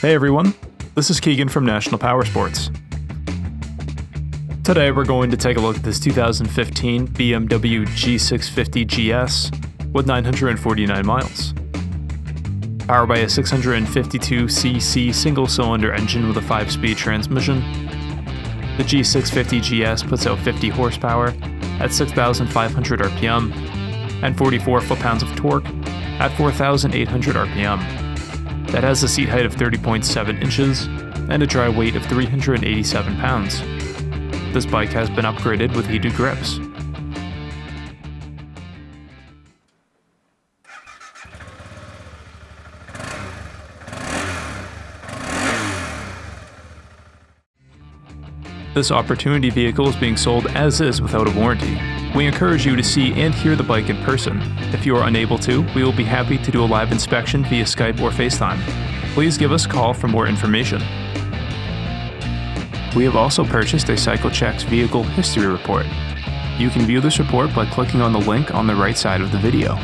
Hey everyone, this is Keegan from National Power Sports. Today we're going to take a look at this 2015 BMW G650 GS with 949 miles. Powered by a 652cc single-cylinder engine with a 5-speed transmission, the G650 GS puts out 50 horsepower at 6,500 RPM and 44 foot-pounds of torque at 4,800 RPM that has a seat height of 30.7 inches and a dry weight of 387 pounds. This bike has been upgraded with heated grips. This opportunity vehicle is being sold as is without a warranty. We encourage you to see and hear the bike in person. If you are unable to, we will be happy to do a live inspection via Skype or FaceTime. Please give us a call for more information. We have also purchased a CycleChex vehicle history report. You can view this report by clicking on the link on the right side of the video.